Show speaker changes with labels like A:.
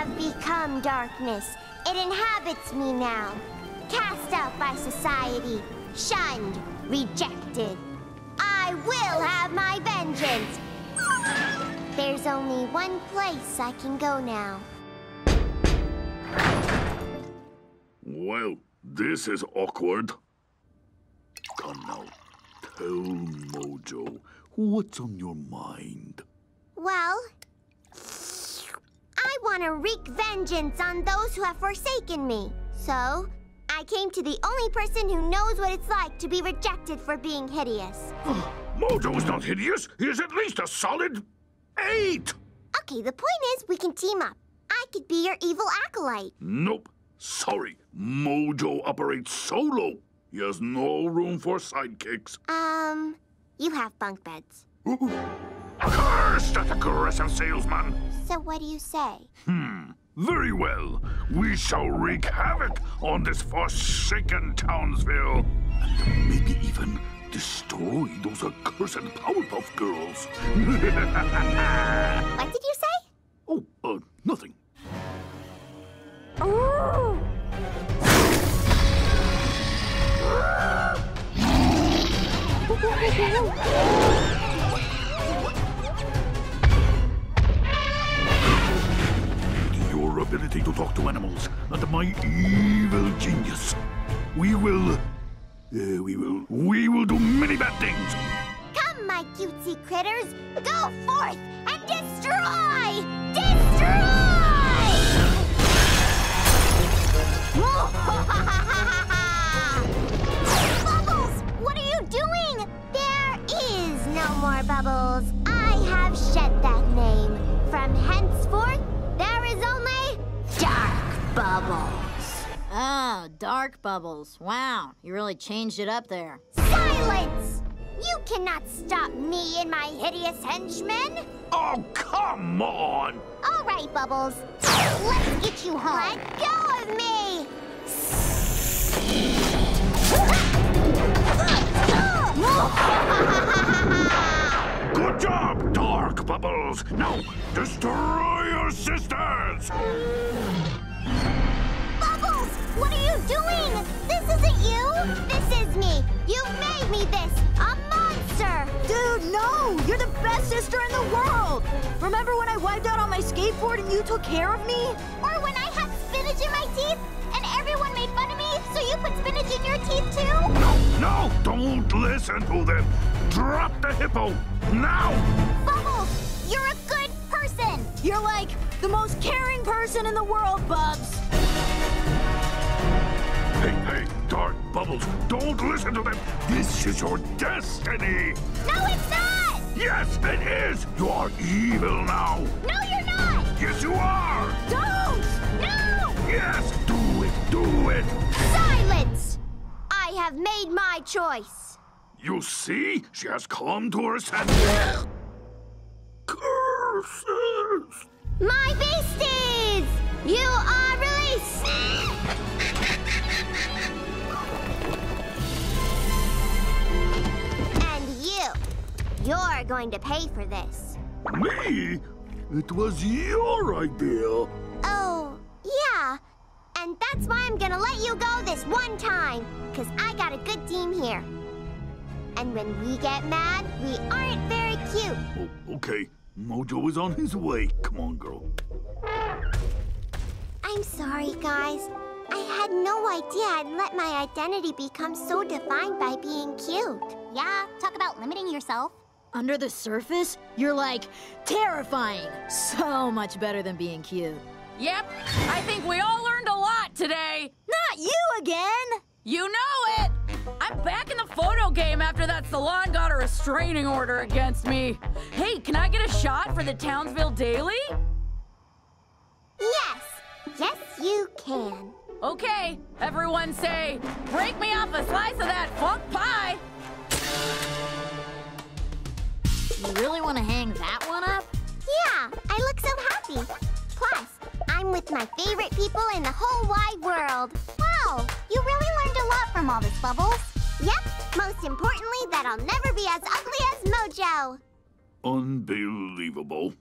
A: have become darkness. It inhabits me now. Cast out by society, shunned, rejected. I will have my vengeance. There's only one place I can go now.
B: Well, this is awkward. Come now, tell Mojo what's on your mind.
A: Well, want to wreak vengeance on those who have forsaken me. So, I came to the only person who knows what it's like to be rejected for being hideous.
B: Mojo is not hideous. He is at least a solid eight.
A: Okay, the point is we can team up. I could be your evil acolyte.
B: Nope. Sorry. Mojo operates solo. He has no room for sidekicks.
A: Um, you have bunk beds.
B: Curse that aggressive salesman!
A: So what do you say?
B: Hmm. Very well. We shall wreak havoc on this forsaken Townsville. And maybe even destroy those accursed Powerpuff Girls.
A: What did you say?
B: oh, uh, nothing.
A: Ooh!
B: ability to talk to animals and my evil genius. We will. Uh, we will. We will do many bad things.
A: Come, my cutesy critters! Go forth and destroy! Destroy! Bubbles! What are you doing? There is no more Bubbles. Bubbles.
C: Oh, dark bubbles. Wow, you really changed it up there.
A: Silence! You cannot stop me and my hideous henchmen.
B: Oh, come on!
A: All right, Bubbles. Let's get you home. Let go of me!
B: Good job, Dark Bubbles! Now, destroy your sisters!
A: Bubbles! What are you doing? This isn't you! This is me! You've made me this! A monster!
C: Dude, no! You're the best sister in the world! Remember when I wiped out on my skateboard and you took care of me?
A: Or when I had spinach in my teeth and everyone made fun of me, so you put spinach in your teeth too?
B: No, no! don't listen to them! Drop the hippo! Now!
A: Bubbles! You're a good person!
C: You're like the most caring person in the world, Bubs.
B: Hey, hey, Dark Bubbles, don't listen to them! This is your destiny!
A: No, it's not!
B: Yes, it is! You are evil now!
A: No, you're not!
B: Yes, you are!
A: Don't! No!
B: Yes, do it, do it!
A: Silence! I have made my choice.
B: You see? She has come to her senses! Curses!
A: My beasties! You are released! And you, you're going to pay for this.
B: Me? It was your idea.
A: Oh, yeah. And that's why I'm gonna let you go this one time. Cause I got a good team here. And when we get mad, we aren't very cute.
B: Oh, okay. Mojo is on his way. Come on, girl.
A: I'm sorry, guys. I had no idea I'd let my identity become so defined by being cute.
D: Yeah, talk about limiting yourself.
C: Under the surface, you're like terrifying. So much better than being cute.
E: Yep, I think we all learned a lot today.
C: Not you again!
E: You know it! I'm back in the photo game after that salon got a restraining order against me. Hey, can I get a shot for the Townsville Daily?
A: Yes, yes, you can.
E: Okay, everyone say, break me off a slice of that funk pie.
C: You really want to hang that one up?
A: Yeah, I look so happy. Plus, I'm with my favorite people in the whole wide world.
D: Wow, you really learned a lot from all this, Bubbles.
A: Yep, most importantly, that I'll never be as ugly as Mojo.
B: Unbelievable.